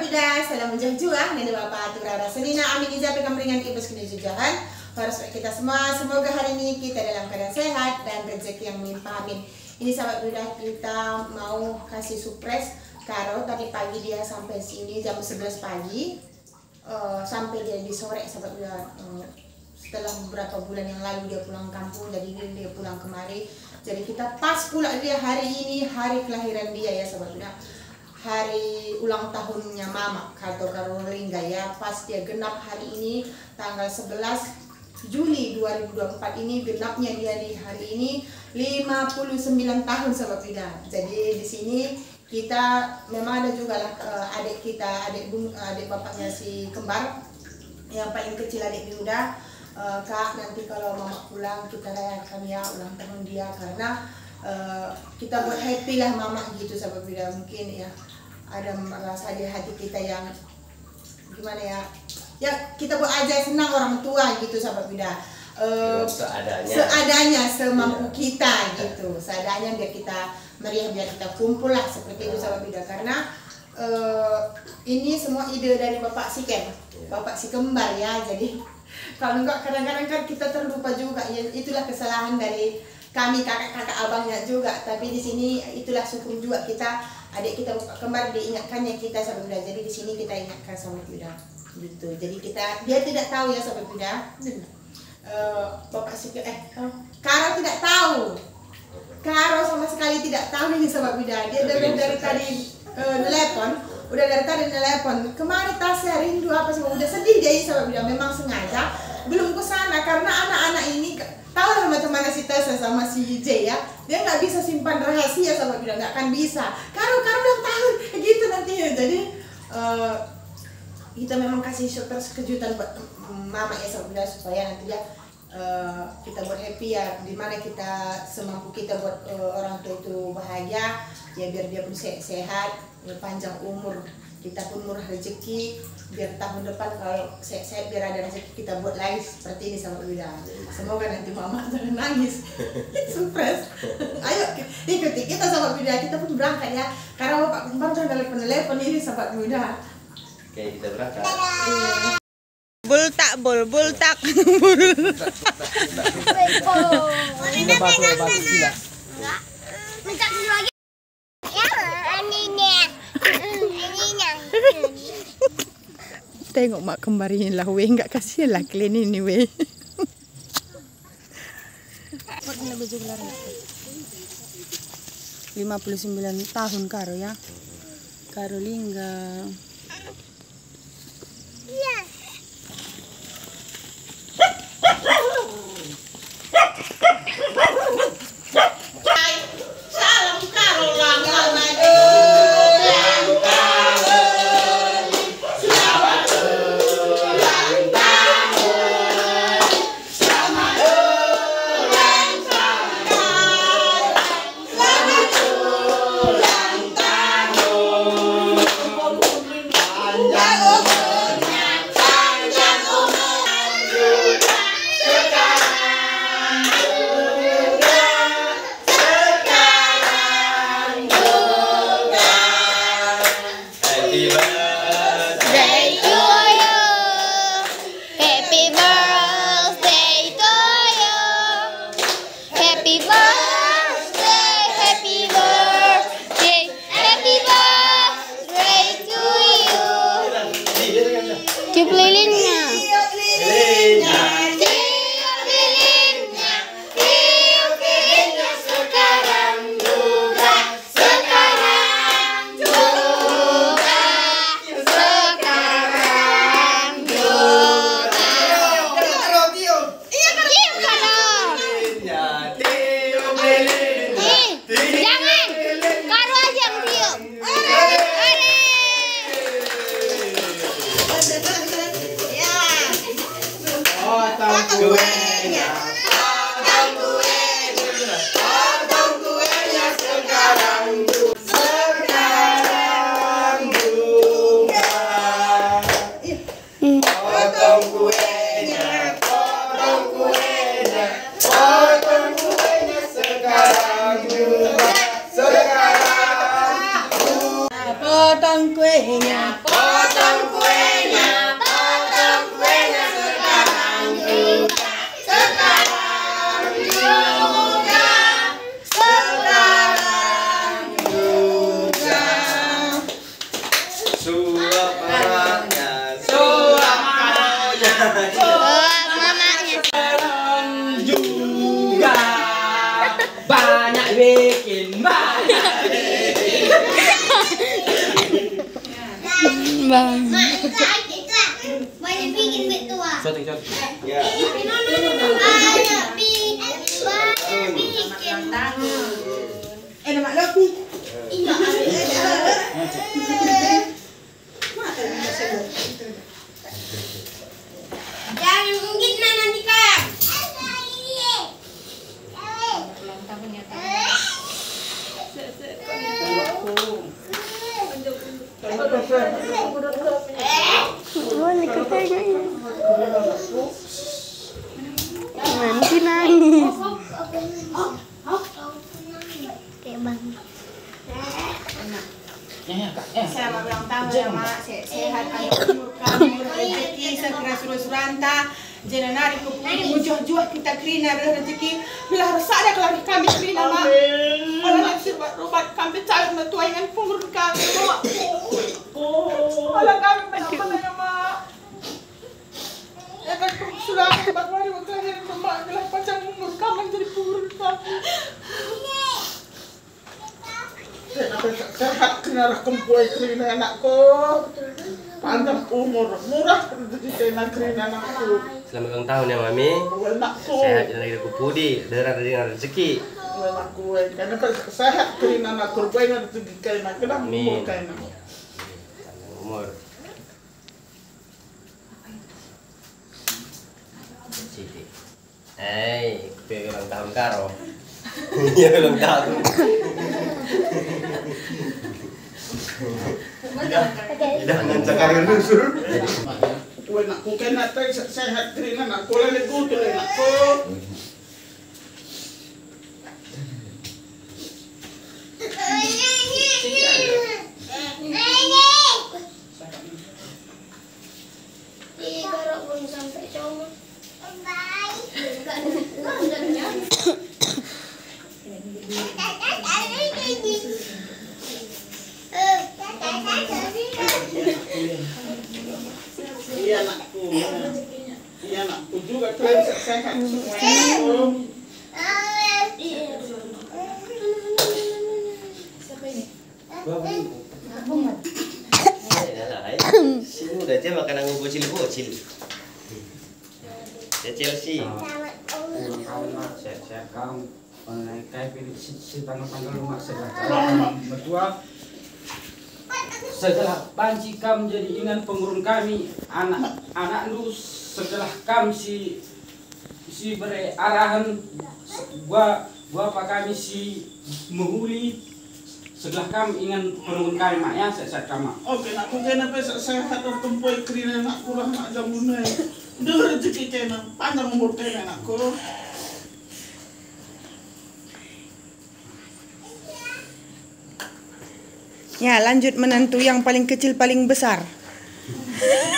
Bidas, salam menjajua Nenek Bapak Atur Rara Senina Amin. Pegang Ringan Kibus Kini Jujahan Harus kita semua. Semoga hari ini kita dalam keadaan sehat Dan rezeki yang melimpah. Amin. Ini sahabat Bidas kita mau kasih surprise Karo. Tadi pagi dia sampai sini jam 11 pagi. Uh, Sampai dia di sore sahabat Bidas uh, Setelah beberapa bulan yang lalu dia pulang kampung Jadi dia, pulang kemari. Jadi kita pas pula dia hari ini Hari kelahiran dia ya sahabat Bidas hari ulang tahunnya Mama Kato Karolingga ya. Pas dia genap hari ini tanggal 11 Juli 2024 ini genapnya dia di hari ini 59 tahun sahabat Bida. Jadi di sini kita memang ada juga lah uh, adik kita adik bung, adik bapaknya si kembar yang paling kecil adik Bunda uh, kak nanti kalau mama pulang kita rayakan ya ulang tahun dia. Karena uh, kita buat happy lah mama gitu sahabat Bida mungkin ya ada merasa di hati kita yang gimana ya? Ya kita buat aja senang orang tua gitu sahabat bida. Uh, seadanya. seadanya semampu ya. kita gitu. Seadanya biar kita meriah biar kita kumpul lah seperti itu sahabat bida. Karena uh, ini semua ide dari bapak si Ken. Ya. bapak si kembar ya jadi kalau enggak kadang-kadang kan kita terlupa juga. Ya itulah kesalahan dari kami kakak-kakak abangnya juga. Tapi di sini itulah syukur juga kita adik kita kembar diingatkannya kita sama Yuda jadi di sini kita ingatkan sama Yuda. Gitu. Jadi kita dia tidak tahu ya sahabat Yuda. Uh, bapak sih eh uh, Karo tidak tahu. Karo sama sekali tidak tahu ini sahabat Yuda. Dia dari dari tadi uh, telepon udah dari tadi telepon kemarin tasnya rindu apa sih udah sedih dia sahabat Yuda. Memang sengaja. Belum ke sana karena anak-anak ini tahu lah macam mana si Tessa sama si J ya dia nggak bisa simpan rahasia sama bilang nggak akan bisa. Karo karo ulang tahun. Gitu nantinya jadi uh, kita memang kasih surprise kejutan buat mama ya sama supaya nanti dia uh, kita buat happy ya. Di mana kita semampu kita buat uh, orang tua itu bahagia. Ya biar dia pun sehat ya, panjang umur. Kita pun murah rezeki biar tahun depan kalau saya, saya biar ada rezeki kita buat lagi seperti ini sama Wida semoga nanti mama jangan nangis. Surprise. Ayo ikuti kita sama Wida kita pun berangkat ya. Karena bapak kembar sudah telepon telepon ini sama Wida oke kita berangkat. Bul. Tak bul. Bul tak bul Mana pegang? Enggak. Minta dulu lagi. Tengok mak kembar ini lah weh. Enggak kasih lah clean ini weh. Lima puluh sembilan tahun Karo ya. Karo Lingga happy bikin. Bang. Banyak bikin bit tua. Shooting shot. Ya. Banyak bikin, banyak bikin. Eh, nama Lopi. Iya. Jangan mungkin nanti kak. Oh, nikahnya ya. Nanti nangis. Kayak bang. Selamat ulang tahun ya mak, Se- sehat panjang umur kamu, rezeki segera suruh suranta, jenenari kupuni mujuh-juh kita kerina rezeki, belah resada kelari kami kerina mak. Allah nak sirbat rubat kami cari metua dengan punggur kami mak. Allah kami benar-benar ya mak. Ya kan sudah akibat mari waktu lahir mak, belah panjang umur kamu jadi punggur kami. sehat kena kempuai kerina anakku panjang umur murah rezeki kena kerina anakku Selamat ulang tahun ya Mami. anakku Sehat dan lagi kupudi, dengan dengan rezeki. Anakku kena sehat kerina anakku banyak rezeki kena kena umur Amin. kena Panjang umur. Siti. Hei, kupi ulang tahun karo. Iya ulang tahun. Jangan sekali rusur. anakku kena tay sehat kerina anakku lagi kutu anakku sampai cowok. Iya anakku. Iya anakku juga kalian sehat. Semua aja makanan bocil bocil. Ya Chelsea. kamu mengenai kayak pilih si, si tanggal-tanggal rumah segala berdua setelah banci kamu jadi ingat pengurun kami. Anak anak lu setelah kamu si si beri arahan. Gua gua apa kami si menghuli setelah kamu ingat pengurun kami mak ya sehat kamu Oke, nak kau kena pesa sehat dan tempoy kerina nak kurang nak jamunai. Udah rezeki kena, panjang umur kena anakku. Ya, lanjut menantu yang paling kecil paling besar.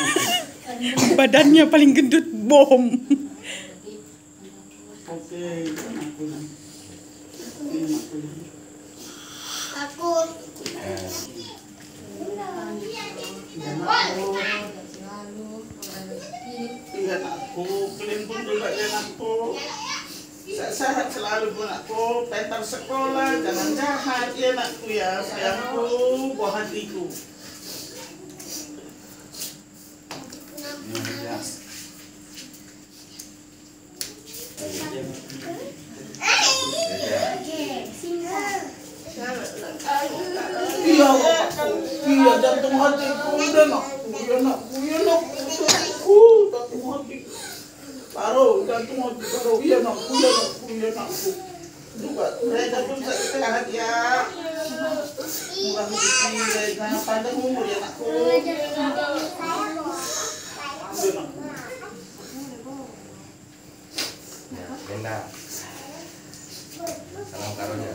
Badannya paling gendut bom. Oke, anakku. Anakku. Aku. Anakku, kalian pun ya. Se- Sehat selalu pintar sekolah, jangan jahat ya anakku ya, sayangku, buah hatiku. Iya, iya jantung hatiku udah nak, iya nak, iya nak, aku jantung hati. Baru jantung hati baru, iya nak, iya nak, iya nak. Juga mereka pun sehat ya. Murah rezeki, jangan panjang umur ya nakku. Iya nak. Ya. Salam karunia.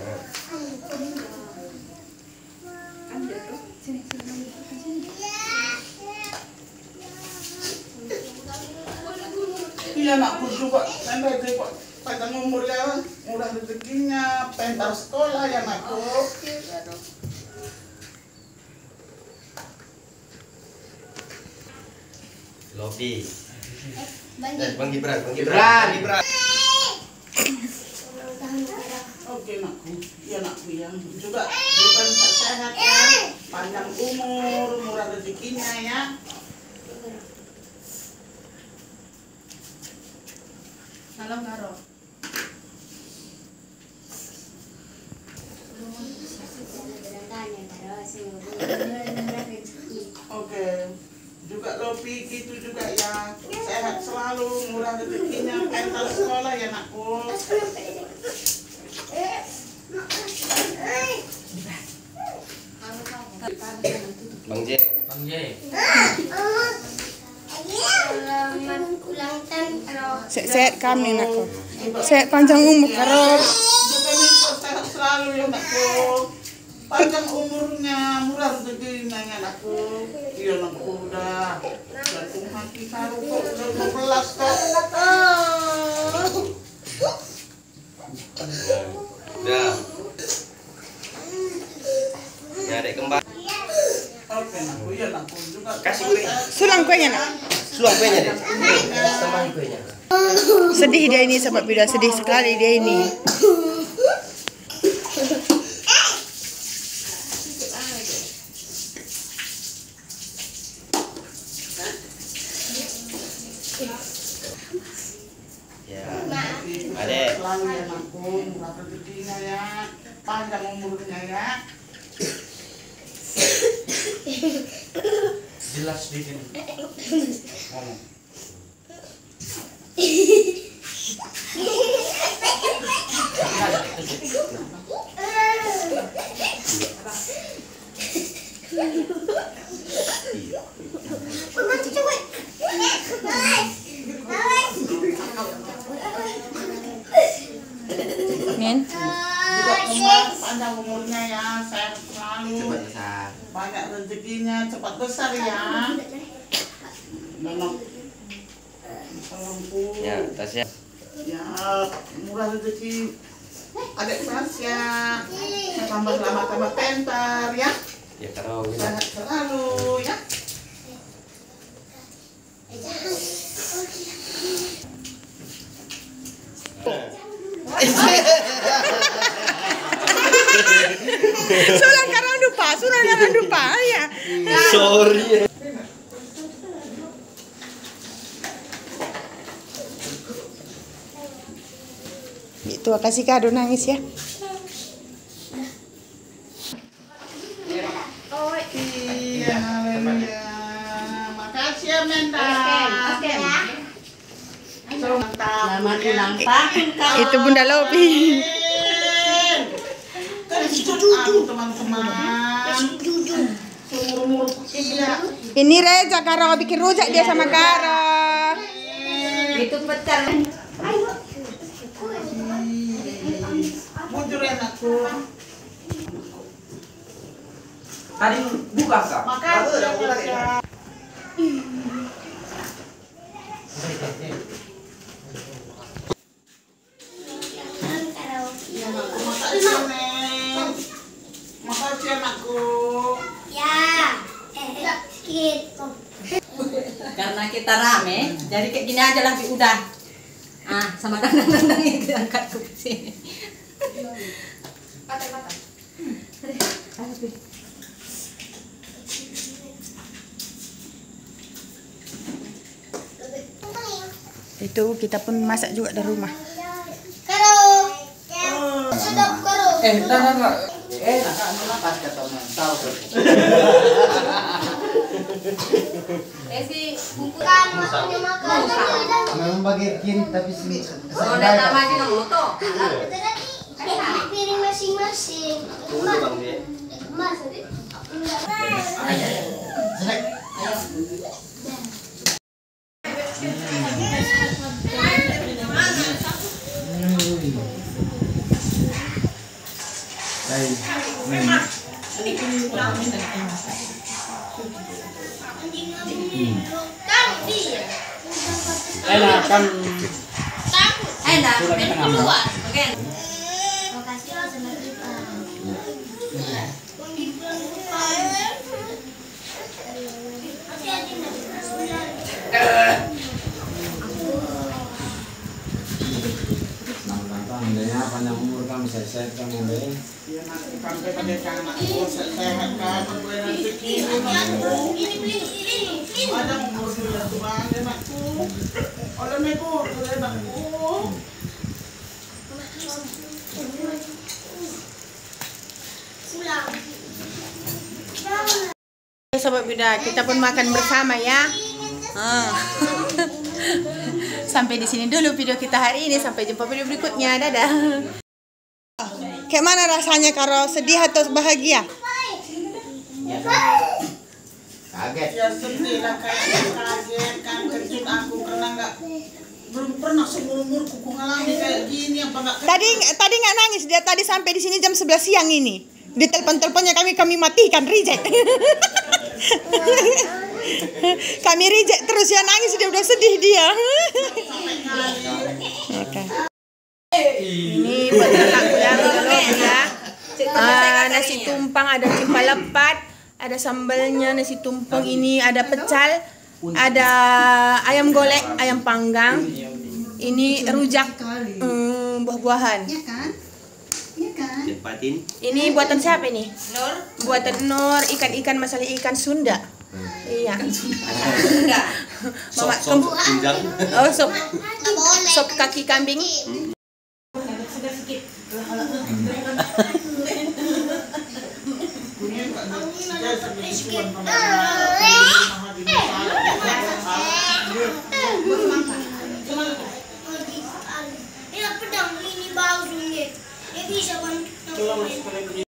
Iya anakku juga pendek deh pak. Panjang umur ya, murah rezekinya, pentas sekolah ya anakku. Lopi. Bang Eh, Bang Gibran, Bang Gibran. Gibran. Oke anakku, iya anakku yang juga bukan sehat ya, panjang umur, murah rezekinya ya. Salam karo. Oke, Lopi gitu juga ya, sehat selalu, murah rezekinya, pentas sekolah ya anakku. Bang J. Bang J. Selamat ulang tahun karo. Sehat kami nakku. Sehat panjang umur karo. Sehat selalu ya anakku. Panjang umurnya, murah rezekinya ya anakku. Iya anakku udah jantung hati taruh kok udah 15 kok. Udah. Ya. Oke iya juga. Kasih kue. Sulang kuenya nak. Sulang kuenya, Dek. Tambahin kuenya. Sedih dia ini sama Bida sedih sekali dia ini. Ya. Itu Adek. Selalu ya anakku, murah rezekinya ya, panjang umurnya ya. Jelas di sini. Ngomong. Min. Juga umur, panjang umurnya ya, sehat selalu. Cepat besar. banyak rezekinya cepat besar ya Ya, tasnya. ya murah rezeki adik Sasya tambah lama tambah pintar ya Ya, gitu. sehat selalu ya Sulang karo dupa, sulang karo dupa ya. Sorry. Itu kasih kado nangis ya. iya haleluya makasih ya Menda selamat ulang tahun Itu Bunda Lopi. Ini Reza Karo bikin rujak dia sama Karo. Itu pecar. Bujur ya anakku. Tadi buka kak. Makasih makasih. Makasih. Ya. Eh, sedikit. karena kita rame jadi kayak gini aja lah Bi, udah ah sama dandang-dandang itu angkat ke sini Itu kita pun masak juga di rumah. Karo. Karo. Eh, entar, entar. Eh, nak anu napas kata man. Tahu tuh. eh si Bukan makannya makan. Memang bagian tapi sini kalau udah aja moto Di piring masing-masing. Tunggu Bang J. Mas, Dia. Enak kan Enak, keluar. Oke. Umur Ya kan. Pulang. Oke, Sobat Bida, kita pun makan bersama ya. Ah. Sampai di sini dulu video kita hari ini. Sampai jumpa video berikutnya. Dadah. Kayak mana rasanya kalau sedih atau bahagia? Kaget. Ya sedih lah kayak kaget kan kejut aku karena nggak belum pernah seumur umurku ku ngalami kayak gini apa nggak Tadi tadi nggak nangis dia tadi sampai di sini jam 11 siang ini. Di telepon-teleponnya kami kami matikan reject. kami reject terus ya nangis dia udah sedih dia. Oke. Ini buat anakku ya, tolong ya. Ah, nasi tumpang ada cimpa lepat, ada sambalnya nasi tumpang ini ada pecel, ada ayam golek, ayam panggang. Ini rujak mm, buah-buahan. Cepatin. Ini buatan siapa ini? Nur. Buatan Nur, ikan-ikan masalah ikan Sunda. Iya. Sop Mama, sop tunjang. Oh, sop sop kaki kambing. Ini